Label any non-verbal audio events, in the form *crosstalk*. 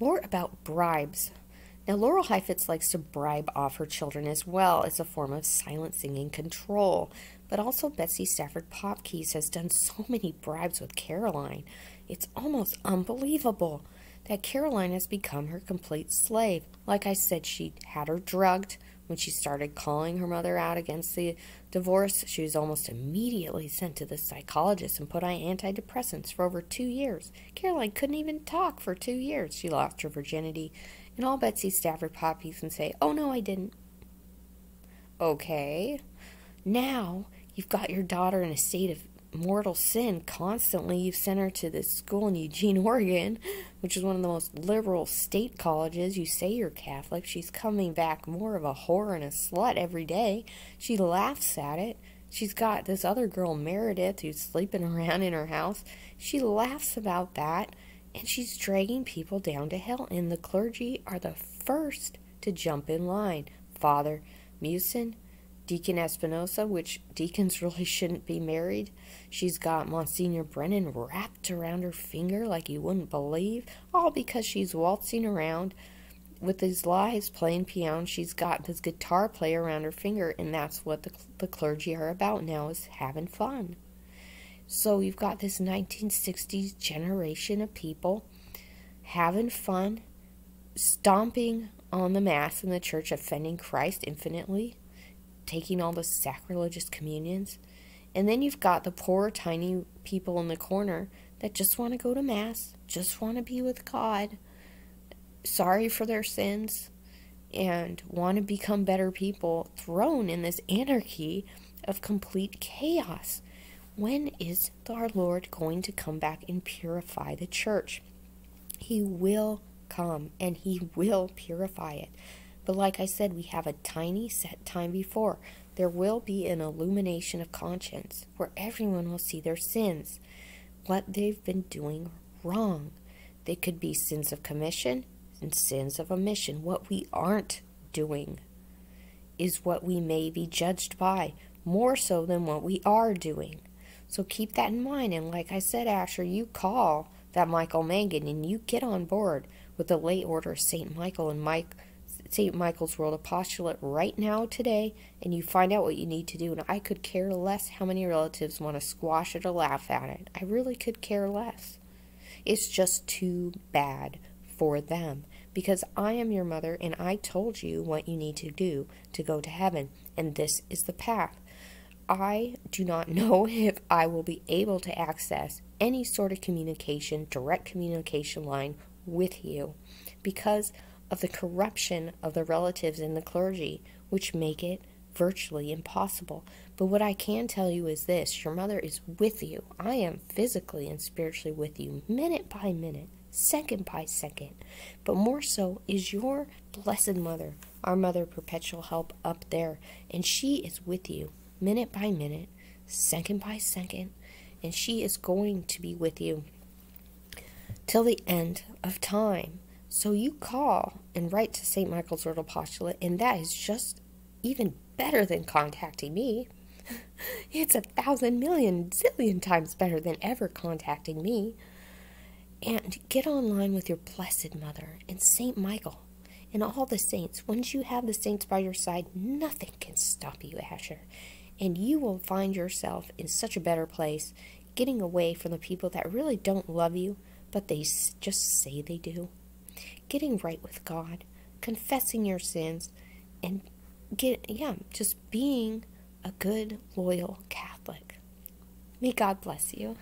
More about bribes. Now, Laurel Heifetz likes to bribe off her children as well as a form of silencing and control. But also, Betsy Stafford Popkes has done so many bribes with Caroline. It's almost unbelievable that Caroline has become her complete slave. Like I said, she had her drugged. When she started calling her mother out against the divorce, she was almost immediately sent to the psychologist and put on antidepressants for over two years. Caroline couldn't even talk for two years. She lost her virginity and all Betsy Stafford Popkes and say, Oh no, I didn't. Okay. Now you've got your daughter in a state of mortal sin constantly. You've sent her to this school in Eugene, *laughs* Oregon, which is one of the most liberal state colleges. You say you're Catholic. She's coming back more of a whore and a slut every day. She laughs at it. She's got this other girl, Meredith, who's sleeping *laughs* around in her house. She laughs about that and she's dragging people down to hell. And the clergy are the first to jump in line. Father Meeuwsen, Deacon Espinosa, which deacons *laughs* really shouldn't be married. She's got Monsignor Brennan wrapped around her finger like you wouldn't believe, all because she's waltzing around with these lies playing piano. She's got this guitar player around her finger, and that's what the, the clergy are about now is having fun. So you've got this 1960s generation of people having fun, stomping on the Mass in the church, offending Christ infinitely, taking all the sacrilegious communions. And then you've got the poor, tiny people in the corner that just want to go to Mass, just want to be with God, sorry for their sins, and want to become better people, thrown in this anarchy of complete chaos. When is our Lord going to come back and purify the church? He will come and He will purify it. But like I said, we have a tiny set time before. There will be an illumination of conscience where everyone will see their sins, what they've been doing wrong. They could be sins of commission and sins of omission. What we aren't doing is what we may be judged by, more so than what we are doing. So keep that in mind. And like I said, Asher, you call that Michael Mangan and you get on board with the late order of St. Michael and Mike St. Michael's World Apostolate right now today and you find out what you need to do. And I could care less how many relatives want to squash it or laugh at it. I really could care less. It's just too bad for them because I am your mother and I told you what you need to do to go to heaven. And this is the path. I do not *laughs* know if I will be able to access any sort of communication, direct communication line with you because of the corruption of the relatives in the clergy, which make it virtually impossible. But what I can tell you is this your mother is with you. I am physically and spiritually with you, minute by minute, second by second. But more so is your blessed mother, our mother, perpetual help up there, and she is with you minute by minute, second by second, and she is going to be with you till the end of time. So you call and write to St. Michael's World Apostolate, and that is just even better than contacting me. *laughs* it's a thousand million zillion times better than ever contacting me. And get online with your Blessed Mother and St. Michael and all the saints. Once you have the saints by your side, nothing can stop you, Asher and you will find yourself in such a better place, getting away from the people that really don't love you, but they just say they do. Getting right with God, confessing your sins, and get yeah, just being a good, loyal Catholic. May God bless you.